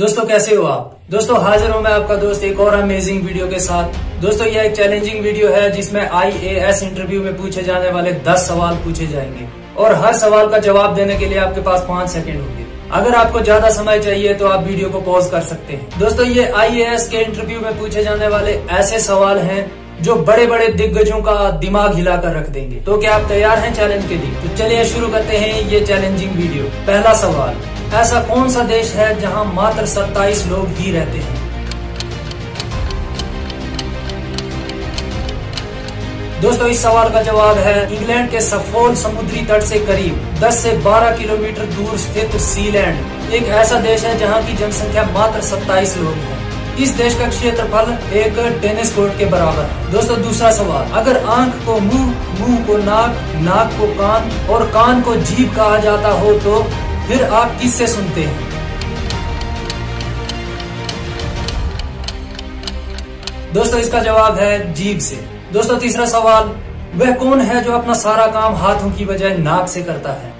दोस्तों, कैसे हो आप? दोस्तों, हाजिर हूँ मैं आपका दोस्त एक और अमेजिंग वीडियो के साथ। दोस्तों, यह एक चैलेंजिंग वीडियो है जिसमें आईएएस इंटरव्यू में पूछे जाने वाले 10 सवाल पूछे जाएँगे और हर सवाल का जवाब देने के लिए आपके पास पाँच सेकेंड होंगे। अगर आपको ज़्यादा समय चाहिए तो आप वीडियो को पॉज कर सकते हैं। दोस्तों, ये आईएएस के इंटरव्यू में पूछे जाने वाले ऐसे सवाल है जो बड़े बड़े दिग्गजों का दिमाग हिलाकर रख देंगे। तो क्या आप तैयार हैं चैलेंज के लिए? तो चलिए शुरू करते हैं ये चैलेंजिंग वीडियो पहला सवाल ऐसा कौन सा देश है जहाँ मात्र 27 लोग ही रहते हैं? दोस्तों, इस सवाल का जवाब है, इंग्लैंड के सफोल समुद्री तट से करीब 10 से 12 किलोमीटर दूर स्थित सीलैंड, एक ऐसा देश है जहाँ की जनसंख्या मात्र 27 लोग है। इस देश का क्षेत्रफल एक टेनिस कोर्ट के बराबर है। दोस्तों, दूसरा सवाल, अगर आँख को मुँह मुँह को नाक नाक को कान और कान को जीभ कहा जाता हो तो? फिर आप किससे सुनते हैं? दोस्तों, इसका जवाब है जीभ से। दोस्तों, तीसरा सवाल, वह कौन है जो अपना सारा काम हाथों की बजाय नाक से करता है?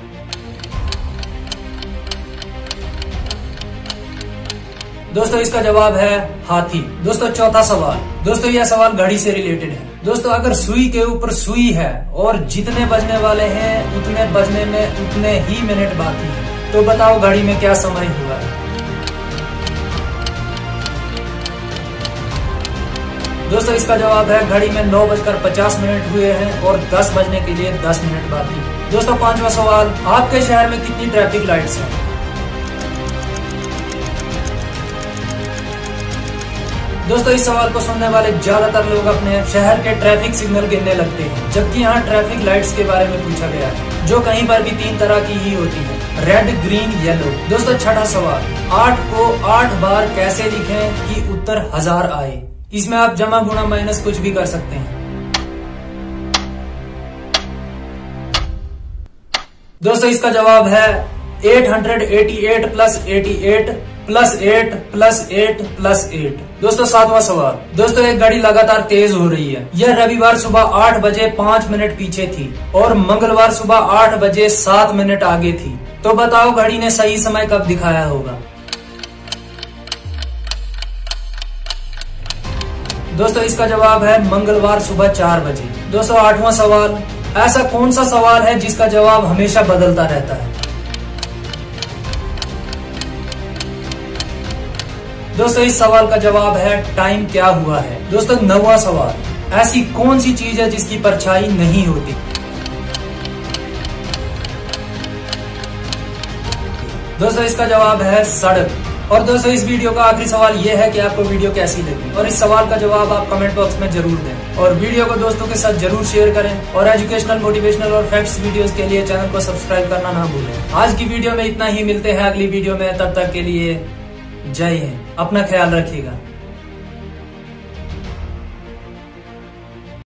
दोस्तों, इसका जवाब है हाथी। दोस्तों, चौथा सवाल, दोस्तों, यह सवाल घड़ी से रिलेटेड है। दोस्तों, अगर सुई के ऊपर सुई है और जितने बजने वाले हैं, उतने बजने में उतने ही मिनट बाकी है। तो बताओ घड़ी में क्या समय हुआ? दोस्तों, इसका जवाब है घड़ी में नौ बजकर पचास मिनट हुए हैं और दस बजने के लिए दस मिनट बाकी दोस्तों, पांचवा सवाल, आपके शहर में कितनी ट्रैफ़िक लाइट्स हैं? दोस्तों, इस सवाल को सुनने वाले ज़्यादातर लोग अपने शहर के ट्रैफ़िक सिग्नल गिनने लगते हैं, जबकि यहाँ ट्रैफ़िक लाइट्स के बारे में पूछा गया है, जो कहीं पर भी तीन तरह की ही होती है। रेड ग्रीन येलो दोस्तों, छठा सवाल। आठ को आठ बार कैसे लिखे कि उत्तर हज़ार आए? इसमें आप जमा गुणा माइनस कुछ भी कर सकते हैं। दोस्तों, इसका जवाब है 888 plus 88 plus eight plus eight plus eight. दोस्तों, सातवां सवाल। दोस्तों, एक गाड़ी लगातार तेज हो रही है। यह रविवार सुबह आठ बजे पाँच मिनट पीछे थी और मंगलवार सुबह आठ बजे सात मिनट आगे थी। तो बताओ, घड़ी ने सही समय कब दिखाया होगा? दोस्तों, इसका जवाब है मंगलवार सुबह चार बजे। दोस्तों, आठवां सवाल। ऐसा कौन सा सवाल है जिसका जवाब हमेशा बदलता रहता है? दोस्तों, इस सवाल का जवाब है टाइम क्या हुआ है? दोस्तों, नवा सवाल। ऐसी कौन सी चीज़ है जिसकी परछाई नहीं होती? दोस्तों, इसका जवाब है सड़क। और दोस्तों, इस वीडियो का आखिरी सवाल यह है कि आपको वीडियो कैसी लगी? और इस सवाल का जवाब आप कमेंट बॉक्स में ज़रूर दें। और वीडियो को दोस्तों के साथ ज़रूर शेयर करें। और एजुकेशनल मोटिवेशनल और फैक्ट्स वीडियोस के लिए चैनल को सब्सक्राइब करना ना भूलें। आज की वीडियो में इतना ही। मिलते हैं अगली वीडियो में। तब तक के लिए जय हिंद। अपना ख्याल रखिएगा।